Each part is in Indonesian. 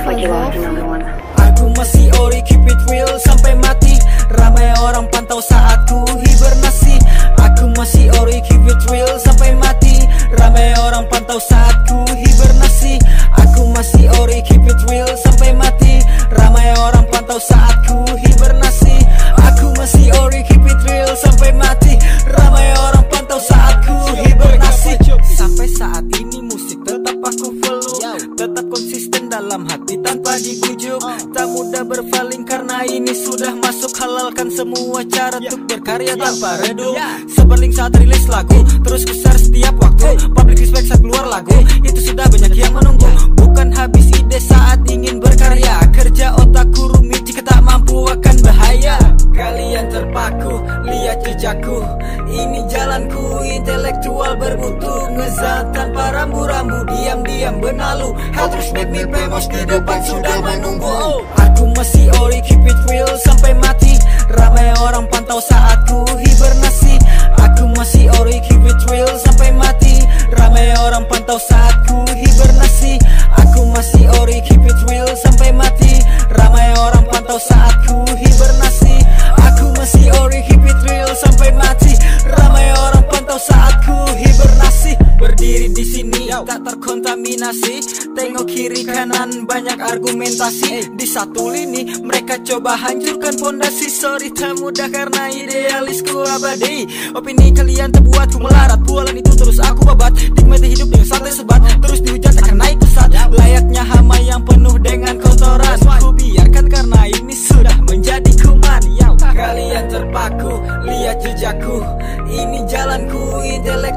Aku masih ori keep it real sampai mati. Ramai orang pantau saat ku hibernasi. Aku masih ori keep it real sampai mati. Ramai orang pantau saat ku hibernasi. Aku masih ori keep it real sampai mati. Ramai orang pantau saat ku hibernasi. Aku masih ori keep it real sampai mati. Ramai orang pantau saat ku hibernasi. Sampai saat ini musik tetap aku follow. Tetap semua cara untuk berkarya tanpa redup Seberling saat rilis lagu Terus besar setiap waktu. Public respect saat keluar lagu Itu sudah banyak yang menunggu. Bukan habis ide saat ingin berkarya. Kerja otakku rumit jika tak mampu akan bahaya. Kalian terpaku, lihat jejakku. Ini jalanku, intelektual bermutu. Ngezat tanpa rambu-rambu, diam-diam benalu terus make me famous, di depan sudah menunggu. Oh. Aku masih ori, keep it real sampai pantau saat ku hibernasi? Aku masih ori, keep it real sampai mati. Ramai orang pantau saat ku hibernasi. Aku masih ori, keep it real sampai mati. Ramai orang pantau saat ku hibernasi. Berdiri di sini tak terkontaminasi. Tengok kiri kanan banyak argumentasi. Di satu lini mereka coba hancurkan pondasi Sorry tak mudah karena idealisku abadi. Opini kalian terbuat ku melarat Bualan itu terus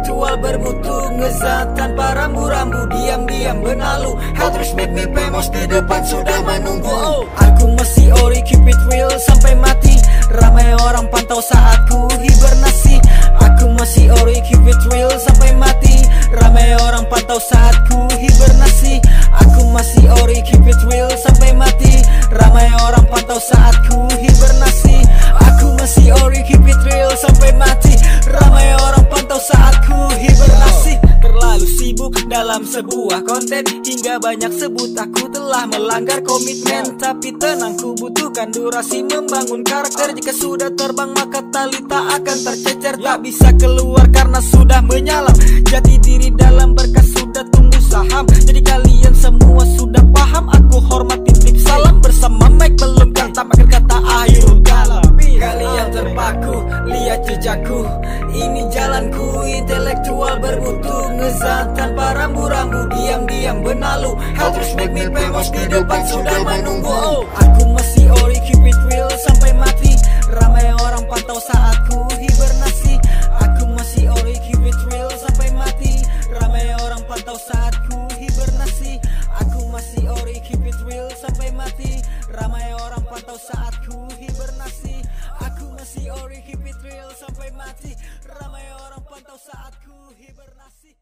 intelektual bermutu Ngezat tanpa rambu-rambu, diam-diam benalu Hell terus make me famous, di depan sudah menunggu. Oh. Aku masih ori, keep it real sampai mati. Ramai orang pantau saat ku hibernasi. Aku masih ori, keep it real sampai sebuah konten. Hingga banyak sebut aku telah melanggar komitmen. Tapi tenang ku butuhkan durasi membangun karakter. Jika sudah terbang maka tali tak akan tercecer. Tak bisa keluar karena sudah menyalam. Jati diri dalam berkas sudah tumbuh saham. Jadi kalian semua sudah paham jejakku Ini jalanku, intelektual bermutu Ngezat tanpa rambu-rambu, diam-diam benalu Hell terus make me famous, di depan sudah menunggu. Oh. Aku masih ori, keep it real sampai mati. Ramai orang pantau saat ku hibernasi. Aku masih ori, keep it real sampai mati. Ramai orang pantau saat ku hibernasi. Aku masih ori, keep it real sampai mati. Ramai orang pantau saat ku hibernasi Aku masih ori, keep it real sampai mati. Ramai orang pantau saat ku hibernasi